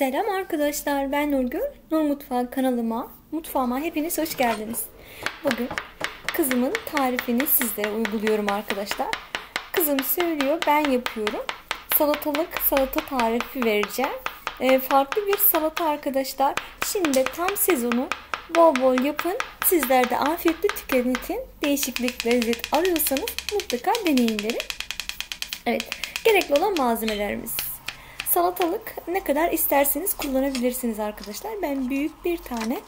Selam arkadaşlar ben Nurgül. Nur Mutfağı kanalıma, mutfağıma hepiniz hoş geldiniz. Bugün kızımın tarifini sizlere uyguluyorum arkadaşlar. Kızım söylüyor ben yapıyorum. Salatalık salata tarifi vereceğim. E, farklı bir salata arkadaşlar. Şimdi tam sezonu bol bol yapın. Sizler de afiyetle tüketin. Değişiklik lezzet arıyorsanız mutlaka deneyin derim. Evet gerekli olan malzemelerimiz. Salatalık ne kadar isterseniz kullanabilirsiniz arkadaşlar. Ben büyük bir tane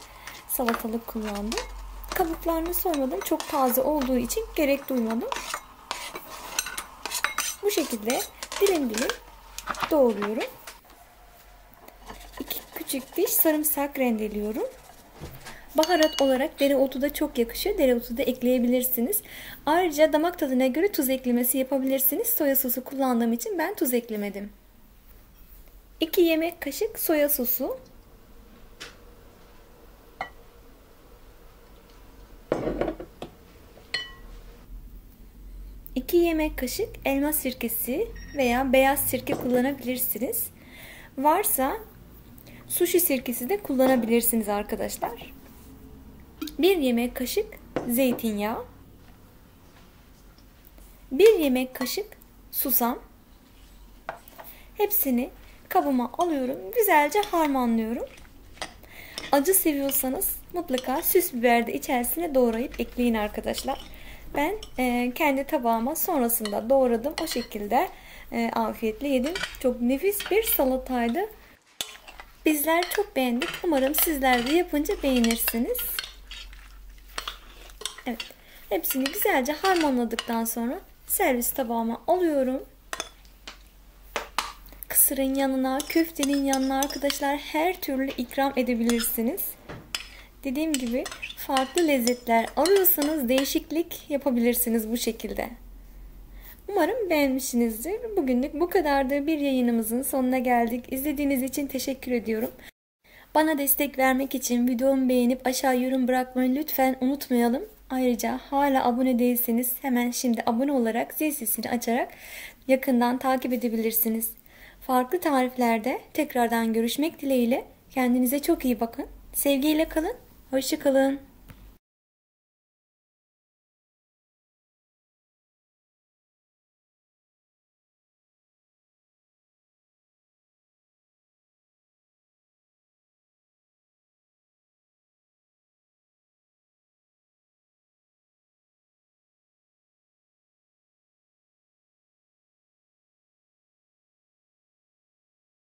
salatalık kullandım. Kabuklarını soymadım. Çok taze olduğu için gerek duymadım. Bu şekilde dilim dilim doğruyorum. İki küçük diş sarımsak rendeliyorum. Baharat olarak dereotu da çok yakışıyor. Dereotu da ekleyebilirsiniz. Ayrıca damak tadına göre tuz eklemesi yapabilirsiniz. Soya sosu kullandığım için ben tuz eklemedim. 2 yemek kaşık soya sosu. İki yemek kaşık elma sirkesi veya beyaz sirke kullanabilirsiniz. Varsa sushi sirkesi de kullanabilirsiniz arkadaşlar. Bir yemek kaşık zeytinyağı. Bir yemek kaşık susam. Hepsini kabıma alıyorum. Güzelce harmanlıyorum. Acı seviyorsanız mutlaka süs biber de içerisine doğrayıp ekleyin arkadaşlar. Ben e, kendi tabağıma sonrasında doğradım. O şekilde e, afiyetle yedim. Çok nefis bir salataydı. Bizler çok beğendik. Umarım sizler de yapınca beğenirsiniz. Evet. Hepsini güzelce harmanladıktan sonra servis tabağıma alıyorum kısırın yanına, köftenin yanına arkadaşlar her türlü ikram edebilirsiniz. Dediğim gibi farklı lezzetler arıyorsanız değişiklik yapabilirsiniz bu şekilde. Umarım beğenmişsinizdir. Bugünlük bu kadardı. Bir yayınımızın sonuna geldik. İzlediğiniz için teşekkür ediyorum. Bana destek vermek için videomu beğenip aşağı yorum bırakmayı lütfen unutmayalım. Ayrıca hala abone değilseniz hemen şimdi abone olarak zil sesini açarak yakından takip edebilirsiniz. Farklı tariflerde tekrardan görüşmek dileğiyle kendinize çok iyi bakın. Sevgiyle kalın. Hoşçakalın.